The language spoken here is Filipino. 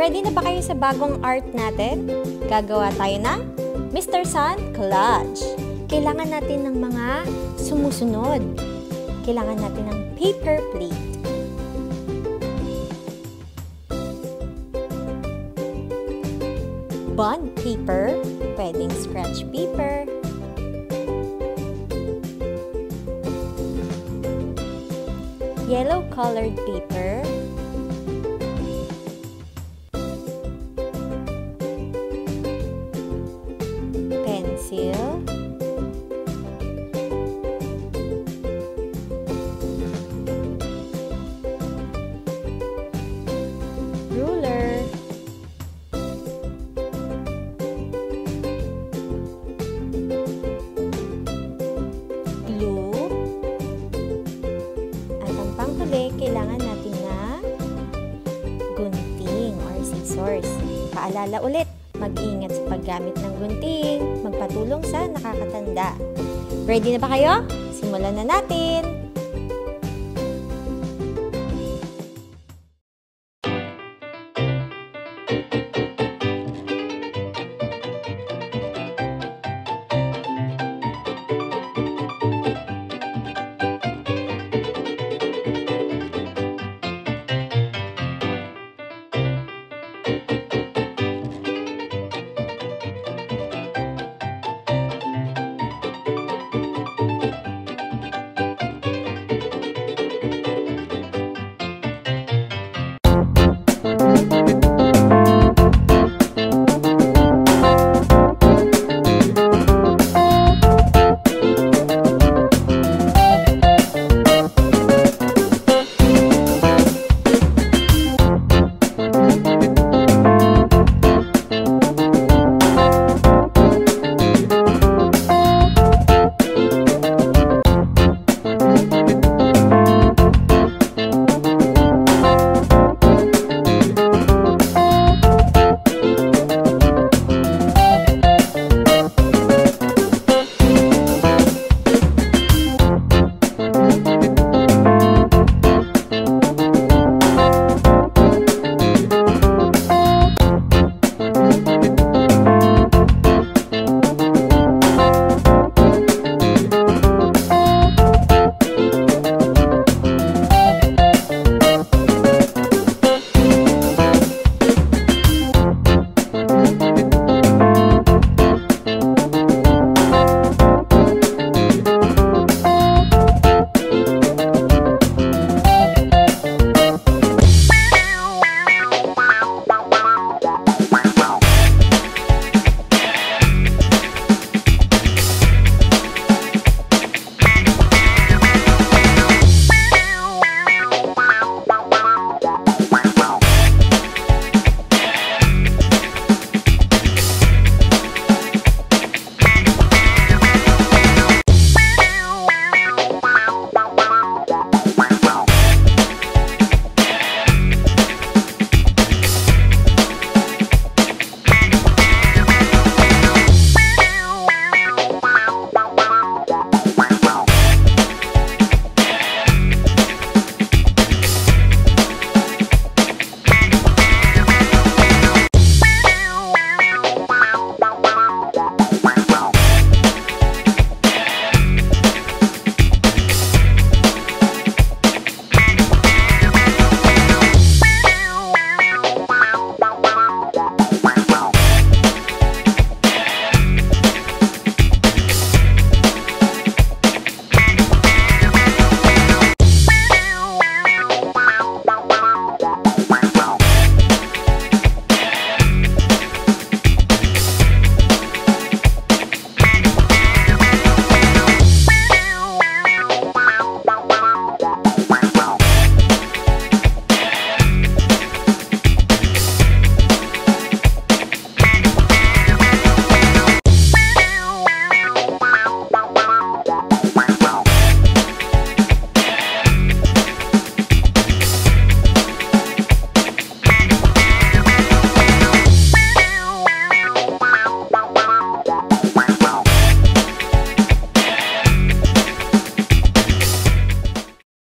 Ready na ba kayo sa bagong art natin? Gagawa tayo ng Mr. Sun Collage. Kailangan natin ng mga sumusunod. Kailangan natin ng paper plate. Bond paper, pwedeng scratch paper, yellow colored paper, gunting or scissors. Paalala ulit, mag-ingat sa paggamit ng gunting, magpatulong sa nakakatanda. Ready na ba kayo? Simulan na natin!